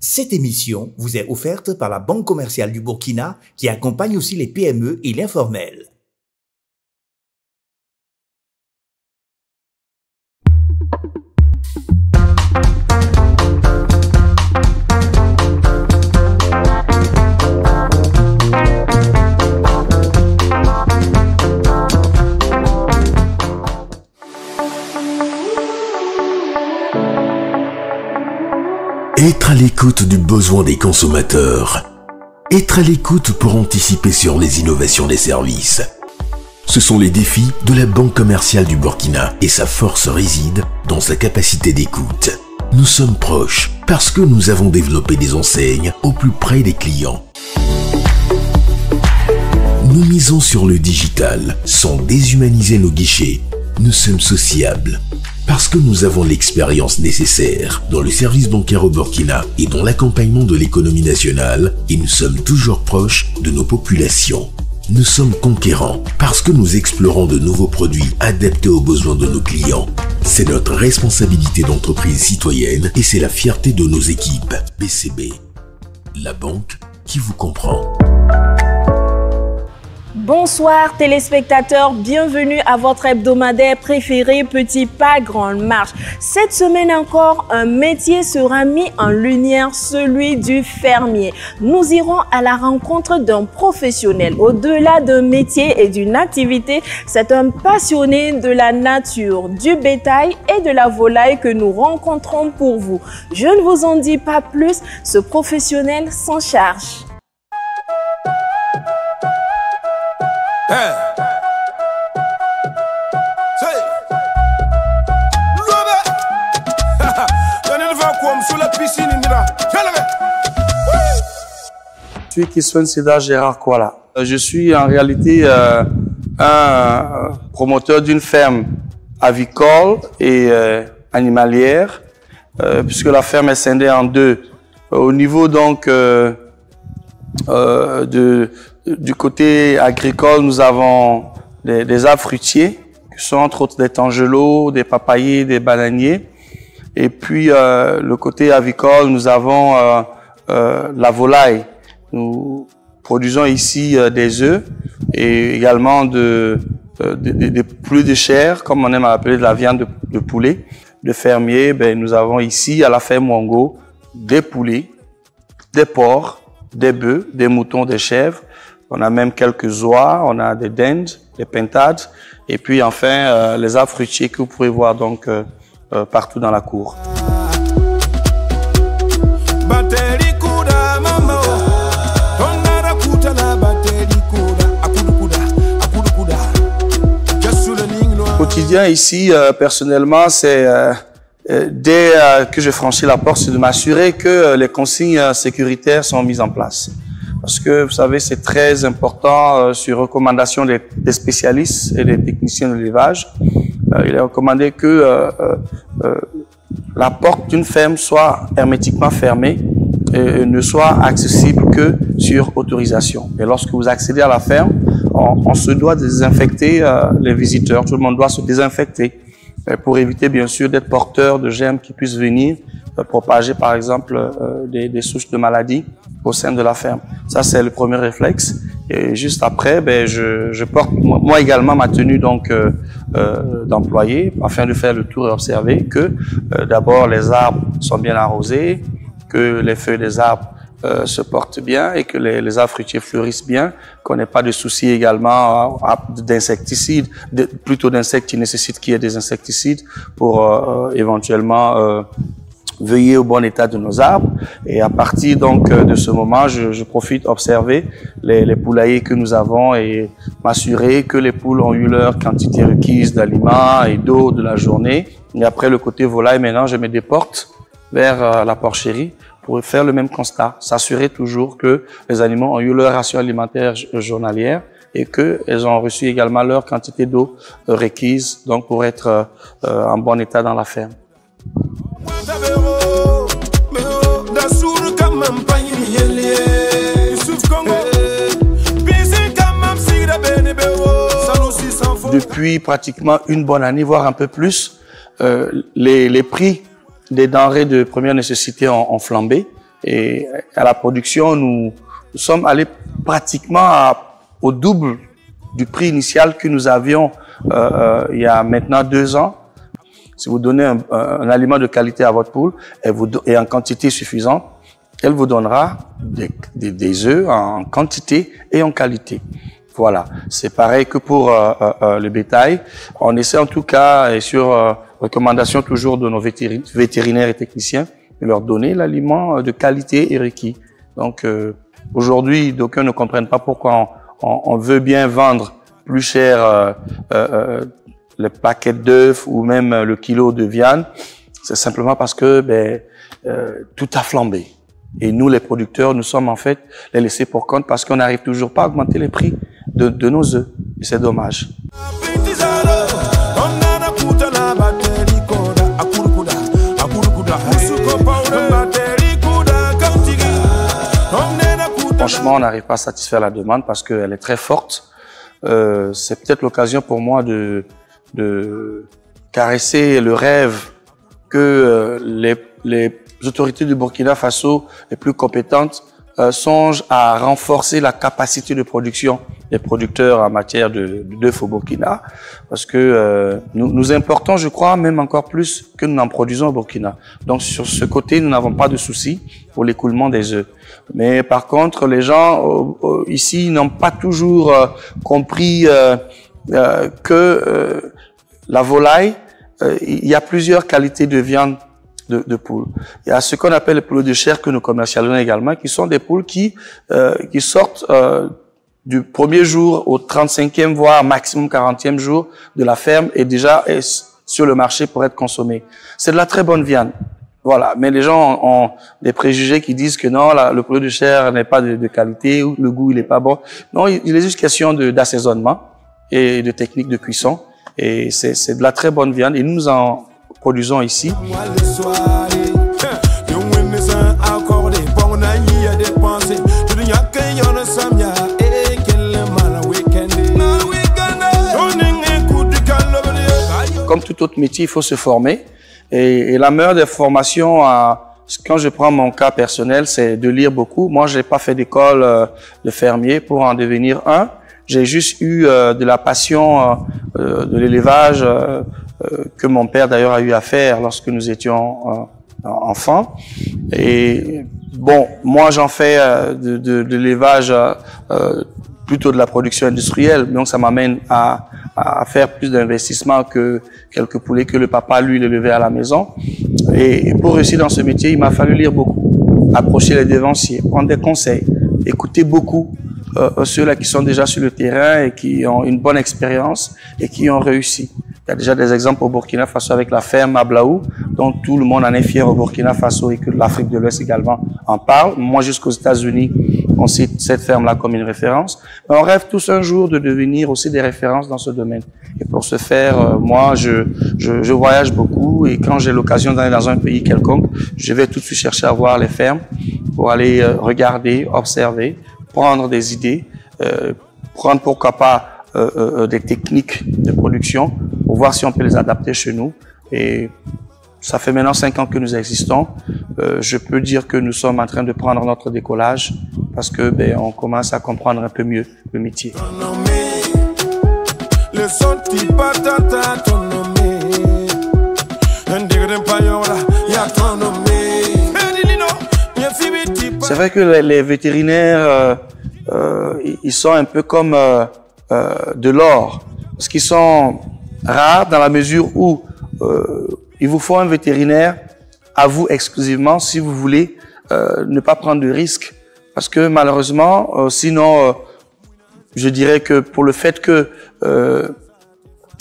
Cette émission vous est offerte par la Banque commerciale du Burkina qui accompagne aussi les PME et l'informel. Être à l'écoute du besoin des consommateurs. Être à l'écoute pour anticiper sur les innovations des services. Ce sont les défis de la Banque commerciale du Burkina et sa force réside dans sa capacité d'écoute. Nous sommes proches parce que nous avons développé des enseignes au plus près des clients. Nous misons sur le digital sans déshumaniser nos guichets. Nous sommes sociables parce que nous avons l'expérience nécessaire dans le service bancaire au Burkina et dans l'accompagnement de l'économie nationale et nous sommes toujours proches de nos populations. Nous sommes conquérants parce que nous explorons de nouveaux produits adaptés aux besoins de nos clients. C'est notre responsabilité d'entreprise citoyenne et c'est la fierté de nos équipes. BCB, la banque qui vous comprend. Bonsoir téléspectateurs, bienvenue à votre hebdomadaire préféré Petit Pas Grande Marche. Cette semaine encore, un métier sera mis en lumière, celui du fermier. Nous irons à la rencontre d'un professionnel. Au-delà d'un métier et d'une activité, c'est un passionné de la nature, du bétail et de la volaille que nous rencontrons pour vous. Je ne vous en dis pas plus, ce professionnel s'en charge. Hey. Say. Lobe. Donnez le vent comme sous la piscine, Indira. Chalave. Je suis Gérard en réalité euh, un promoteur d'une ferme avicole et euh, animalière, euh, puisque la ferme est scindée en deux. Au niveau donc euh, de, du côté agricole, nous avons des, des, arbres fruitiers, qui sont entre autres des tangelots, des papayers, des bananiers. Et puis, euh, le côté avicole, nous avons euh, euh, la volaille. Nous produisons ici euh, des œufs et également de, euh, de, de, de poulet de chair, comme on aime appeler de la viande de, de poulet. De fermier, ben, nous avons ici à la ferme Wango des poulets, des porcs, des bœufs, des moutons, des chèvres. On a même quelques oies, on a des dindes, des pintades, et puis enfin euh, les arbres fruitiers que vous pouvez voir donc euh, euh, partout dans la cour. Quotidien ici, euh, personnellement, c'est euh, dès euh, que je franchis la porte, c'est de m'assurer que les consignes sécuritaires sont mises en place. Parce que, vous savez, c'est très important euh, sur recommandation des, spécialistes et des techniciens de l'élevage. Euh, il est recommandé que euh, la porte d'une ferme soit hermétiquement fermée et ne soit accessible que sur autorisation. Et lorsque vous accédez à la ferme, on, se doit désinfecter les visiteurs. Tout le monde doit se désinfecter pour éviter, bien sûr, d'être porteur de germes qui puissent venir propager, par exemple, des, des souches de maladies au sein de la ferme. Ça, c'est le premier réflexe. Et juste après, ben, je, je porte moi également ma tenue donc euh, euh, d'employé afin de faire le tour et observer que euh, d'abord les arbres sont bien arrosés, que les feuilles des arbres euh, se portent bien et que les, les arbres fruitiers fleurissent bien, qu'on n'ait pas de soucis également d'insecticides, plutôt d'insectes qui nécessitent qu'il y ait des insecticides pour euh, éventuellement veiller au bon état de nos arbres. Et à partir donc de ce moment, je, je profite observer les, les, poulaillers que nous avons et m'assurer que les poules ont eu leur quantité requise d'aliments et d'eau de la journée. Et après le côté volaille, maintenant, je me déporte vers euh, la porcherie pour faire le même constat, s'assurer toujours que les animaux ont eu leur ration alimentaire journalière et qu'elles ont reçu également leur quantité d'eau requise donc pour être euh, en bon état dans la ferme. Depuis pratiquement une bonne année, voire un peu plus, euh, les, les, prix des denrées de première nécessité ont, ont flambé. Et à la production, nous, nous sommes allés pratiquement à- au double du prix initial que nous avions euh, euh, il y a maintenant deux ans. Si vous donnez un, un- aliment de qualité à votre poule et, vous, et en quantité suffisante, elle vous donnera des, des, des œufs en quantité et en qualité. Voilà, c'est pareil que pour euh, euh, euh, le bétail. On essaie en tout cas, et sur euh, recommandation toujours de nos vétéri- vétérinaires et techniciens, de leur donner l'aliment euh, de qualité et requis. Donc euh, aujourd'hui, d'aucuns ne comprennent pas pourquoi on, on- on veut bien vendre plus cher euh, euh, euh, le paquet d'œufs ou même le kilo de viande. C'est simplement parce que ben, euh, tout a flambé. Et nous, les producteurs, nous sommes en fait les laissés pour compte parce qu'on n'arrive toujours pas à augmenter les prix de, de nos œufs. Et c'est dommage. Franchement, on n'arrive pas à satisfaire la demande parce qu'elle est très forte. Euh, c'est peut-être l'occasion pour moi de, caresser le rêve que euh, les, les autorités du Burkina Faso les plus compétentes euh, songent à renforcer la capacité de production des producteurs en matière de d'œufs au Burkina, parce que euh, nous, nous importons, je crois, même encore plus que nous n'en produisons au Burkina. Donc sur ce côté, nous n'avons pas de souci pour l'écoulement des œufs. Mais par contre, les gens euh, ici n'ont pas toujours euh, compris euh, euh, que euh, la volaille, il y a plusieurs qualités de viande de, de poules. Il y a ce qu'on appelle les poules de chair que nous commercialisons également, qui sont des poules qui, euh, qui sortent euh, du premier jour au 35e, voire maximum 40e jour de la ferme et déjà est sur le marché pour être consommée. C'est de la très bonne viande. Voilà, mais les gens ont, des préjugés qui disent que non, le produit de chair n'est pas de, qualité ou le goût il est pas bon. Non, il, est juste question d'assaisonnement et de technique de cuisson. Et c'est de la très bonne viande et nous en produisons ici. Comme tout autre métier, il faut se former. Et, et la meilleure des formations, à, quand je prends mon cas personnel, c'est de lire beaucoup. Moi, j'ai pas fait d'école euh, de fermier pour en devenir un. J'ai juste eu euh, de la passion euh, euh, de l'élevage que mon père d'ailleurs a eu à faire lorsque nous étions enfants. Et bon, moi j'en fais de, de, de l'élevage plutôt de la production industrielle, donc ça m'amène à, à faire plus d'investissement que quelques poulets que le papa lui l'élevait à la maison. Et pour réussir dans ce métier, il m'a fallu lire beaucoup, approcher les dévanciers, prendre des conseils, écouter beaucoup euh, ceux-là qui sont déjà sur le terrain et qui ont une bonne expérience et qui ont réussi. Il y a déjà des exemples au Burkina Faso avec la ferme à Blaou, dont tout le monde en est fier au Burkina Faso et que l'Afrique de l'Ouest également en parle. Moi, jusqu'aux États-Unis, on cite cette ferme-là comme une référence. Mais on rêve tous un jour de devenir aussi des références dans ce domaine. Et pour ce faire, euh, moi, je, je, je voyage beaucoup et quand j'ai l'occasion d'aller dans un pays quelconque, je vais tout de suite chercher à voir les fermes pour aller euh, regarder, observer, prendre des idées, euh, prendre pourquoi pas euh, euh, des techniques de production pour voir si on peut les adapter chez nous. Et ça fait maintenant cinq ans que nous existons. Euh, je peux dire que nous sommes en train de prendre notre décollage parce que ben, on commence à comprendre un peu mieux le métier. C'est vrai que les, les vétérinaires, euh, euh, ils- ils sont un peu comme euh, euh, de l'or, parce qu'ils sont rares dans la mesure où euh, il vous faut un vétérinaire à vous exclusivement si vous voulez euh, ne pas prendre de risques, parce que malheureusement, euh, sinon, euh, je dirais que pour le fait que euh,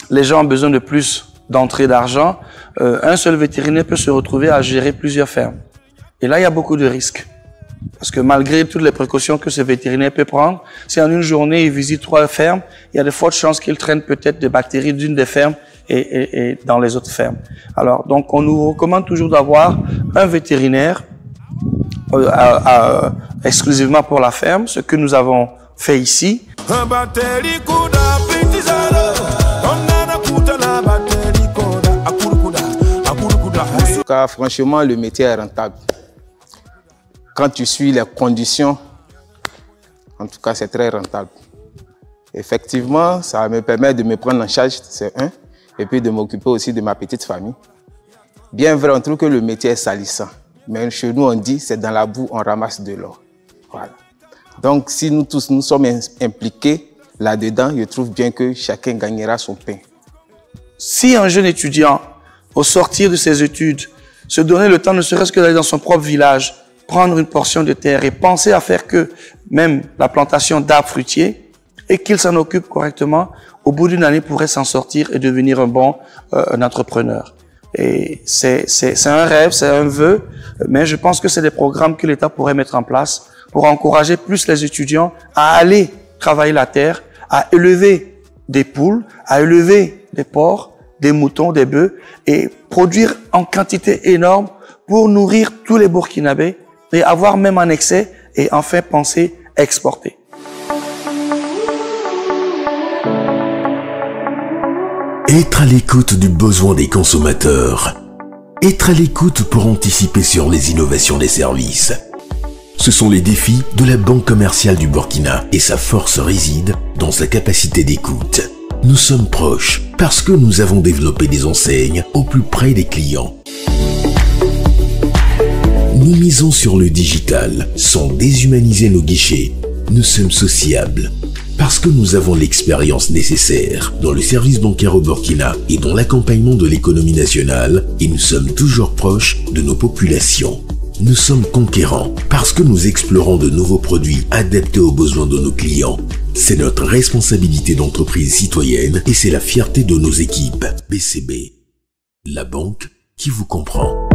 les gens ont besoin de plus d'entrée d'argent, euh, un seul vétérinaire peut se retrouver à gérer plusieurs fermes. Et là, il y a beaucoup de risques. Parce que malgré toutes les précautions que ce vétérinaire peut prendre, si en une journée il visite trois fermes, il y a de fortes chances qu'il traîne peut-être des bactéries d'une des fermes et, et- et dans les autres fermes. Alors, donc, on nous recommande toujours d'avoir un vétérinaire euh, à- à- exclusivement pour la ferme, ce que nous avons fait ici. En tout cas, franchement, le métier est rentable. quand tu suis les conditions, en tout cas, c'est très rentable. Effectivement, ça me permet de me prendre en charge, c'est un, et puis de m'occuper aussi de ma petite famille. Bien vrai, on trouve que le métier est salissant, mais chez nous, on dit c'est dans la boue, on ramasse de l'or. Voilà. Donc, si nous tous nous sommes impliqués là-dedans, je trouve bien que chacun gagnera son pain. Si un jeune étudiant, au sortir de ses études, se donnait le temps ne serait-ce que d'aller dans son propre village, prendre une portion de terre et penser à faire que même la plantation d'arbres fruitiers et qu'il s'en occupe correctement, au bout d'une année pourrait s'en sortir et devenir un bon euh, un entrepreneur. Et c'est un rêve, c'est un vœu, mais je pense que c'est des programmes que l'État pourrait mettre en place pour encourager plus les étudiants à aller travailler la terre, à élever des poules, à élever des porcs, des moutons, des bœufs et produire en quantité énorme pour nourrir tous les Burkinabés et avoir même un excès et enfin penser exporter. Être à l'écoute du besoin des consommateurs. Être à l'écoute pour anticiper sur les innovations des services. Ce sont les défis de la Banque commerciale du Burkina et sa force réside dans sa capacité d'écoute. Nous sommes proches parce que nous avons développé des enseignes au plus près des clients. Nous misons sur le digital sans déshumaniser nos guichets. Nous sommes sociables parce que nous avons l'expérience nécessaire dans le service bancaire au Burkina et dans l'accompagnement de l'économie nationale et nous sommes toujours proches de nos populations. Nous sommes conquérants parce que nous explorons de nouveaux produits adaptés aux besoins de nos clients. C'est notre responsabilité d'entreprise citoyenne et c'est la fierté de nos équipes. BCB, la banque qui vous comprend.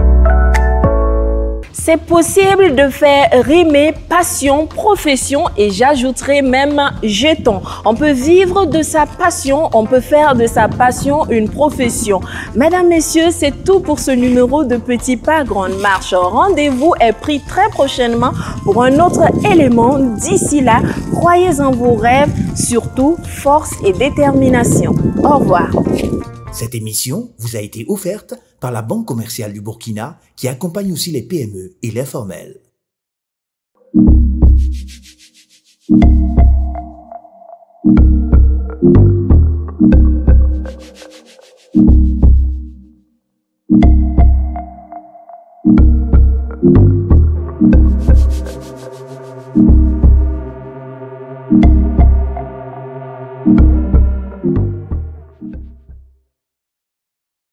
C'est possible de faire rimer passion, profession et j'ajouterai même jeton. On peut vivre de sa passion, on peut faire de sa passion une profession. Mesdames, Messieurs, c'est tout pour ce numéro de Petit Pas Grande Marche. Rendez-vous est pris très prochainement pour un autre élément. D'ici là, croyez en vos rêves, surtout force et détermination. Au revoir. Cette émission vous a été offerte par la Banque commerciale du Burkina qui accompagne aussi les PME et l'informel.